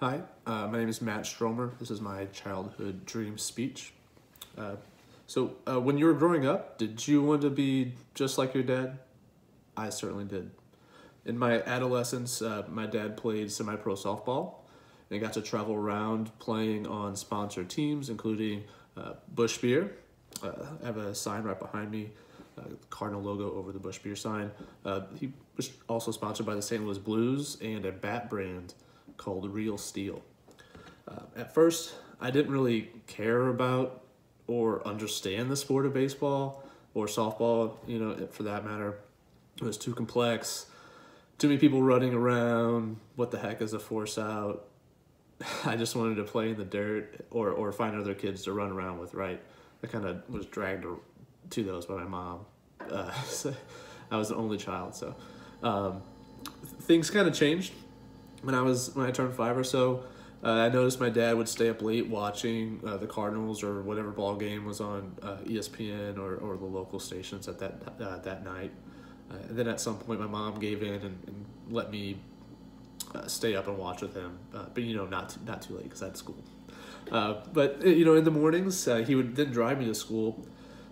Hi, uh, my name is Matt Stroehmer. This is my childhood dream speech. Uh, so, uh, when you were growing up, did you want to be just like your dad? I certainly did. In my adolescence, uh, my dad played semi pro softball and got to travel around playing on sponsored teams, including uh, Busch Beer. Uh, I have a sign right behind me, Cardinal logo over the Busch Beer sign. He was also sponsored by the St. Louis Blues and a bat brand called Real Steel. Uh, at first, I didn't really care about or understand the sport of baseball or softball, you know, for that matter. It was too complex, too many people running around. What the heck is a force out? I just wanted to play in the dirt or, or find other kids to run around with, right? I kind of was dragged to those by my mom. Uh, so I was the only child, so um, things kind of changed when I was when I turned five or so. Uh, I noticed my dad would stay up late watching uh, the Cardinals or whatever ball game was on uh, ESPN or, or the local stations at that uh, that night. Uh, and then at some point, my mom gave in and, and let me uh, stay up and watch with him, but you know, not too, not too late because I had school. but you know, in the mornings, he would then drive me to school,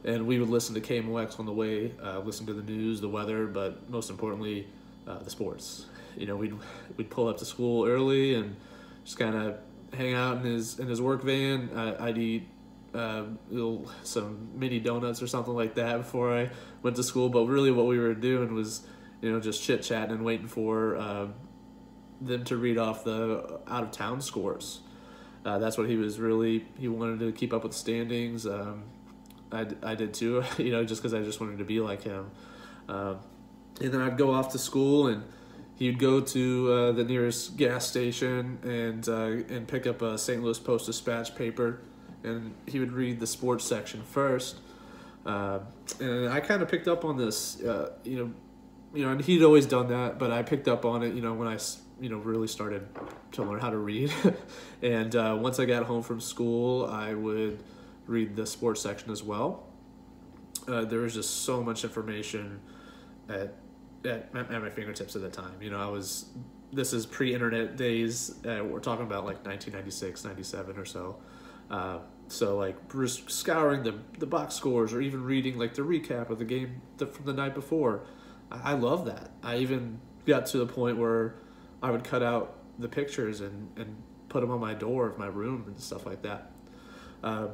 and we would listen to KMOX on the way, listen to the news, the weather, but most importantly, the sports. You know, we'd we'd pull up to school early and just kind of hang out in his in his work van. I, would eat uh, little, some mini donuts or something like that before I went to school. But really, what we were doing was, you know, just chit chatting and waiting for uh, them to read off the out of town scores. Uh, that's what he was really. He wanted to keep up with standings. Um, I, I did too, you know, just because I just wanted to be like him. Um, and then I'd go off to school and he'd go to uh, the nearest gas station and uh, and pick up a St. Louis Post Dispatch paper, and he would read the sports section first. Uh, and I kind of picked up on this, uh, you know, you know, and he'd always done that, but I picked up on it, you know, when I, you know, really started to learn how to read. and uh, once I got home from school, I would read the sports section as well. Uh, there was just so much information at at, at my fingertips at the time. You know, I was this is pre-internet days. Uh, we're talking about like 1996, 97 or so. Uh, so like scouring the the box scores or even reading like the recap of the game the, from the night before. I, I love that. I even got to the point where I would cut out the pictures and, and put them on my door of my room and stuff like that. Uh,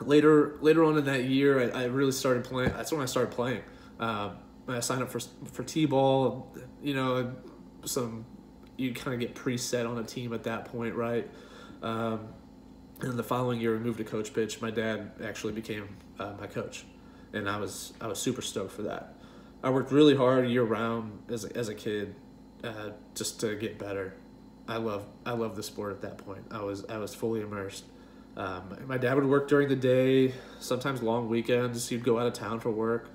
later later on in that year, I, I, really started playing. That's when I started playing. Uh, I signed up for for t-ball, you know, some you kind of get preset on a team at that point, right? Um, and the following year, we moved to coach pitch. My dad actually became uh, my coach, and I was I was super stoked for that. I worked really hard year round as a, as a kid, uh, just to get better. I love I love the sport at that point. I was I was fully immersed. Um, my dad would work during the day, sometimes long weekends. He'd go out of town for work.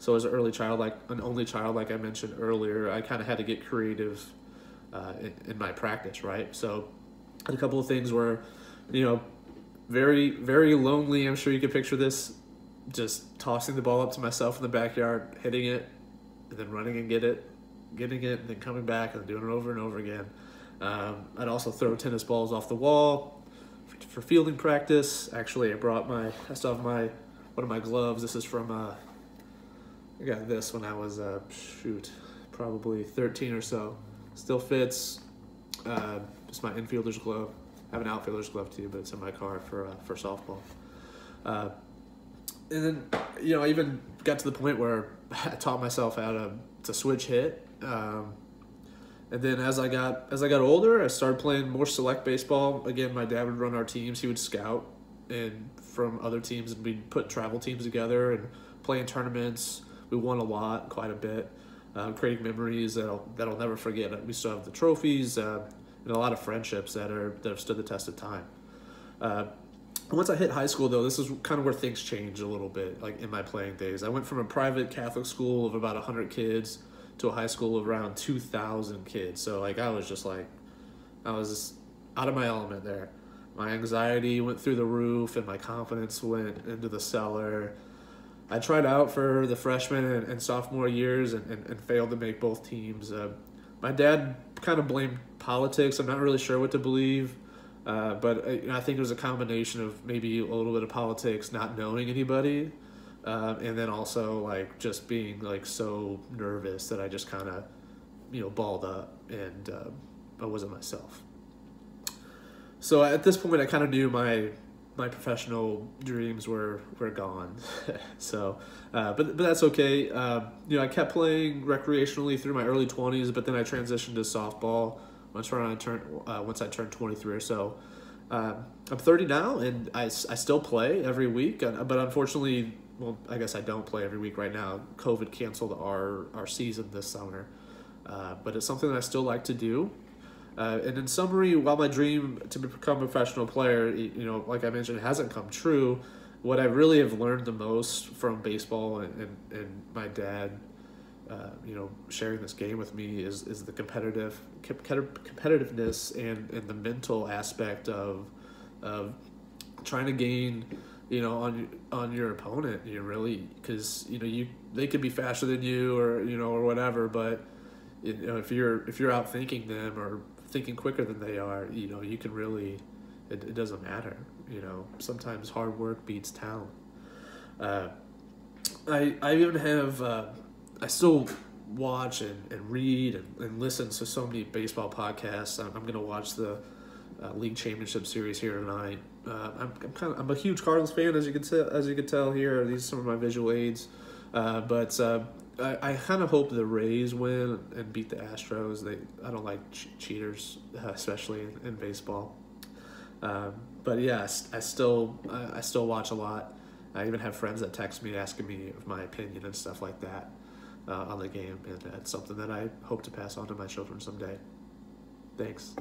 So as an early child, like an only child, like I mentioned earlier, I kind of had to get creative uh, in, in, my practice, right? So a couple of things were, you know, very very lonely. I'm sure you could picture this, just tossing the ball up to myself in the backyard, hitting it, and then running and get it, getting it, and then coming back and doing it over and over again. Um, I'd also throw tennis balls off the wall for, for, fielding practice. Actually, I brought my I still have my one of my gloves. This is from. Uh, I got this when I was, uh, shoot, probably 13 or so. Still fits. Uh, just my infielder's glove. I have an outfielder's glove too, but it's in my car for uh, for softball. Uh, and then, you know, I even got to the point where I taught myself how to, to switch hit. Um, and then as I got as I got older, I started playing more select baseball. Again, my dad would run our teams. He would scout and from other teams, and we'd put travel teams together and play in tournaments we won a lot, quite a bit, uh, creating memories that'll that I'll never forget. We still have the trophies uh, and a lot of friendships that are that have stood the test of time. Uh, once I hit high school, though, this is kind of where things changed a little bit. Like in my playing days, I went from a private Catholic school of about hundred kids to a high school of around two thousand kids. So like I was just like, I was out of my element there. My anxiety went through the roof, and my confidence went into the cellar I tried out for the freshman and, and sophomore years and, and, and, failed to make both teams. Uh, my dad kind of blamed politics. I'm not really sure what to believe. Uh, but I, I, think it was a combination of maybe a little bit of politics, not knowing anybody, uh, and then also like just being like so nervous that I just kind of, you know, balled up and uh, I wasn't myself. So at this point, I kind of knew my my professional dreams were were gone. so, uh, but but that's okay. Uh, you know, I kept playing recreationally through my early twenties, but then I transitioned to softball once I turned uh, once I turned twenty three or so. Um, I'm 30 now, and I, I still play every week, but unfortunately, well, I guess I don't play every week right now. COVID canceled our our season this summer, uh, but it's something that I still like to do. Uh, and in summary, while my dream to become a professional player, you know, like I mentioned, hasn't come true, what I really have learned the most from baseball and, and, and my dad, uh, you know, sharing this game with me is, is the competitive competitiveness and, and the mental aspect of, of trying to gain, you know, on on your opponent. You really because you know you they could be faster than you or you know or whatever, but you know, if you're if you're out thinking them or thinking quicker than they are, you know, you can really, it, it doesn't matter. You know, sometimes hard work beats talent. Uh, I I even have uh, I still watch and, and read and, and listen to so many baseball podcasts. I'm, I'm going to watch the uh, league championship series here tonight. Uh, I'm, I'm kind of I'm a huge Cardinals fan as you can tell as you can tell here. These are some of my visual aids, uh, but uh, I, I kind of hope the Rays win and beat the Astros. They I don't like ch- cheaters, especially in, in baseball. Um, but yeah, I still I still watch a lot. I even have friends that text me asking me of my opinion and stuff like that uh, on the game, and that's something that I hope to pass on to my children someday. Thanks.